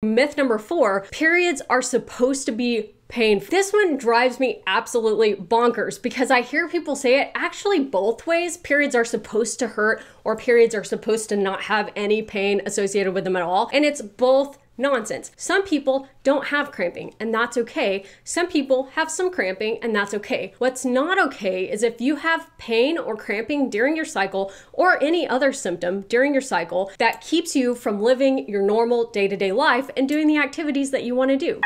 Myth number four periods are supposed to be pain. This one drives me absolutely bonkers because I hear people say it actually both ways. Periods are supposed to hurt or periods are supposed to not have any pain associated with them at all. And it's both nonsense. Some people don't have cramping and that's okay. Some people have some cramping and that's okay. What's not okay is if you have pain or cramping during your cycle or any other symptom during your cycle that keeps you from living your normal day to day life and doing the activities that you want to do.